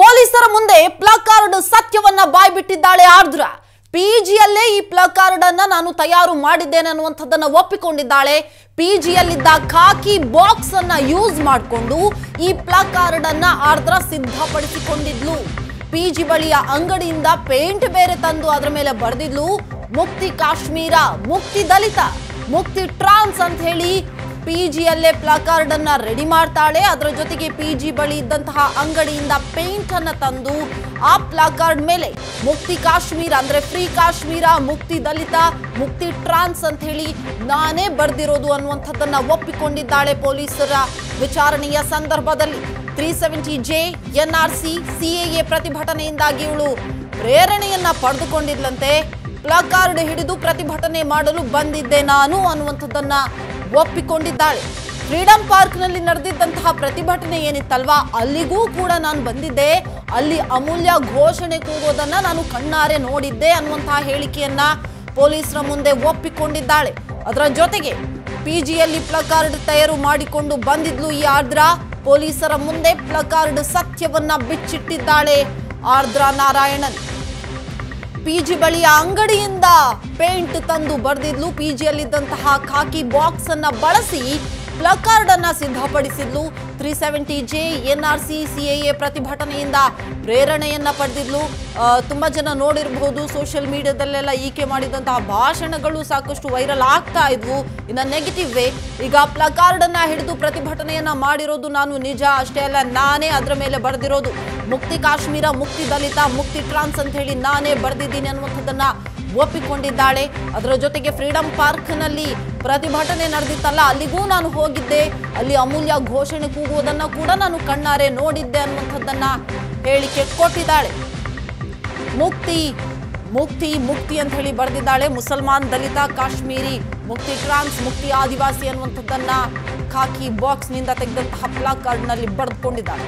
ಪೊಲೀಸರ ಮುಂದೆ ಪ್ಲಕಾರ್ಡ್ ಸತ್ಯವನ್ನ ಬಾಯ್ಬಿಟ್ಟಿದ್ದಾಳೆ ಆರ್ದ್ರ. ಪಿಜಿಯಲ್ಲೇ ಈ ಪ್ಲಕಾರ್ಡ್ ಅನ್ನ ನಾನು ತಯಾರು ಮಾಡಿದ್ದೇನೆ ಅನ್ನುವಂಥದ್ದನ್ನ ಒಪ್ಪಿಕೊಂಡಿದ್ದಾಳೆ. ಪಿಜಿಯಲ್ಲಿದ್ದ ಖಾಕಿ ಬಾಕ್ಸ್ ಅನ್ನ ಯೂಸ್ ಮಾಡಿಕೊಂಡು ಈ ಪ್ಲಕಾರ್ಡ್ ಅನ್ನ ಆರ್ದ್ರ ಸಿದ್ಧಪಡಿಸಿಕೊಂಡಿದ್ಲು. ಪಿಜಿ ಬಳಿಯ ಅಂಗಡಿಯಿಂದ ಪೇಂಟ್ ಬೇರೆ ತಂದು ಅದರ ಮೇಲೆ ಬರೆದಿದ್ಲು. ಮುಕ್ತಿ ಕಾಶ್ಮೀರ, ಮುಕ್ತಿ ದಲಿತ, ಮುಕ್ತಿ ಟ್ರಾನ್ಸ್ ಅಂತ ಹೇಳಿ ಪಿಜಿಯಲ್ಲೇ ಪ್ಲಕಾರ್ಡ್ ಅನ್ನ ರೆಡಿ ಮಾಡ್ತಾಳೆ. ಅದರ ಜೊತೆಗೆ ಪಿಜಿ ಬಳಿ ಇದ್ದಂತಹ ಅಂಗಡಿಯಿಂದ ಪೇಂಟ್ ಅನ್ನ ತಂದು ಆ ಪ್ಲಕಾರ್ಡ್ ಮೇಲೆ ಮುಕ್ತಿ ಕಾಶ್ಮೀರ, ಅಂದ್ರೆ ಫ್ರೀ ಕಾಶ್ಮೀರ, ಮುಕ್ತಿ ದಲಿತ, ಮುಕ್ತಿ ಟ್ರಾನ್ಸ್ ಅಂತ ಹೇಳಿ ನಾನೇ ಬರ್ದಿರೋದು ಅನ್ನುವಂಥದ್ದನ್ನ ಒಪ್ಪಿಕೊಂಡಿದ್ದಾಳೆ ಪೊಲೀಸರ ವಿಚಾರಣೆಯ ಸಂದರ್ಭದಲ್ಲಿ. Three seventy J, N R C CAA ಪ್ರತಿಭಟನೆಯಿಂದಾಗಿ ಇವಳು ಪ್ರೇರಣೆಯನ್ನ ಪಡೆದುಕೊಂಡಿದ್ಲಂತೆ. ಪ್ಲಕಾರ್ಡ್ ಹಿಡಿದು ಪ್ರತಿಭಟನೆ ಮಾಡಲು ಬಂದಿದ್ದೆ ನಾನು ಅನ್ನುವಂಥದ್ದನ್ನ ಒಪ್ಪಿಕೊಂಡಿದ್ದಾಳೆ. ಫ್ರೀಡಂ ಪಾರ್ಕ್ನಲ್ಲಿ ನಡೆದಿದ್ದಂತಹ ಪ್ರತಿಭಟನೆ ಏನಿತ್ತಲ್ವಾ? ಅಲ್ಲಿಗೂ ಕೂಡ ನಾನು ಬಂದಿದ್ದೆ. ಅಲ್ಲಿ ಅಮೂಲ್ಯ ಘೋಷಣೆ ಕೂಗೋದನ್ನ ನಾನು ಕಣ್ಣಾರೆ ನೋಡಿದ್ದೆ ಅನ್ನುವಂತಹ ಹೇಳಿಕೆಯನ್ನ ಪೊಲೀಸರ ಮುಂದೆ ಒಪ್ಪಿಕೊಂಡಿದ್ದಾಳೆ. ಅದರ ಜೊತೆಗೆ ಪಿಜಿಯಲ್ಲಿ ಪ್ಲಕಾರ್ಡ್ ತಯಾರು ಮಾಡಿಕೊಂಡು ಬಂದಿದ್ಲು ಈ ಆರ್ದ್ರ. ಪೊಲೀಸರ ಮುಂದೆ ಪ್ಲಕಾರ್ಡ್ ಸತ್ಯವನ್ನ ಬಿಚ್ಚಿಟ್ಟಿದ್ದಾಳೆ ಆರ್ದ್ರ ನಾರಾಯಣನ್. ಪಿಜಿ ಬಳಿಯ ಅಂಗಡಿಯಿಂದ ಪೇಂಟ್ ತಂದು ಬರೆದಿದ್ಲು ಪಿಜಿಯಲ್ಲಿದ್ದಂತಹ ಖಾಕಿ ಬಾಕ್ಸ್ ಅನ್ನ ಬಳಸಿ ಪ್ಲಕಾರ್ಡ್ ಅನ್ನ ಸಿದ್ಧಪಡಿಸಿದ್ಲು. Three seventy J N R C CAA ಪ್ರತಿಭಟನೆಯಿಂದ ಪ್ರೇರಣೆಯನ್ನ ಪಡೆದಿದ್ಲು. ತುಂಬಾ ಜನ ನೋಡಿರಬಹುದು, ಸೋಷಿಯಲ್ ಮೀಡಿಯಾದಲ್ಲೆಲ್ಲ ಈಕೆ ಮಾಡಿದಂತಹ ಭಾಷಣಗಳು ಸಾಕಷ್ಟು ವೈರಲ್ ಆಗ್ತಾ ಇದ್ವು. ಇನ್ನ ನೆಗೆಟಿವ್ ವೇ, ಈಗ ಪ್ಲಕಾರ್ಡ್ ಅನ್ನ ಹಿಡಿದು ಪ್ರತಿಭಟನೆಯನ್ನ ಮಾಡಿರೋದು ನಾನು ನಿಜ ಅಷ್ಟೇ ಅಲ್ಲ, ನಾನೇ ಅದರ ಮೇಲೆ ಬರೆದಿರೋದು. ಮುಕ್ತಿ ಕಾಶ್ಮೀರ, ಮುಕ್ತಿ ದಲಿತ, ಮುಕ್ತಿ ಟ್ರಾನ್ಸ್ ಅಂತ ಹೇಳಿ ನಾನೇ ಬರೆದಿದ್ದೀನಿ ಅನ್ನುವಂಥದ್ದನ್ನ ಒಪ್ಪಿಕೊಂಡಿದ್ದಾಳೆ. ಅದರ ಜೊತೆಗೆ ಫ್ರೀಡಂ ಪಾರ್ಕ್ನಲ್ಲಿ ಪ್ರತಿಭಟನೆ ನಡೆದಿತ್ತಲ್ಲ, ಅಲ್ಲಿಗೂ ನಾನು ಹೋಗಿದ್ದೆ. ಅಲ್ಲಿ ಅಮೂಲ್ಯ ಘೋಷಣೆ ಕೂಗುವುದನ್ನ ಕೂಡ ನಾನು ಕಣ್ಣಾರೆ ನೋಡಿದ್ದೆ ಅನ್ನುವಂಥದ್ದನ್ನ ಹೇಳಿಕೆ ಕೊಟ್ಟಿದ್ದಾಳೆ. ಮುಕ್ತಿ ಮುಕ್ತಿ ಮುಕ್ತಿ ಅಂತ ಹೇಳಿ ಬರೆದಿದ್ದಾಳೆ ಮುಸಲ್ಮಾನ್ ದಲಿತ ಕಾಶ್ಮೀರಿ ಮುಕ್ತಿ ಟ್ರಾನ್ಸ್ ಮುಕ್ತಿ ಆದಿವಾಸಿ ಅನ್ನುವಂಥದ್ದನ್ನ ಖಾಕಿ ಬಾಕ್ಸ್ನಿಂದ ತೆಗೆದಂತಹ ಪ್ಲಾಕಾರ್ಡ್ನಲ್ಲಿ ಬರೆದುಕೊಂಡಿದ್ದಾಳೆ.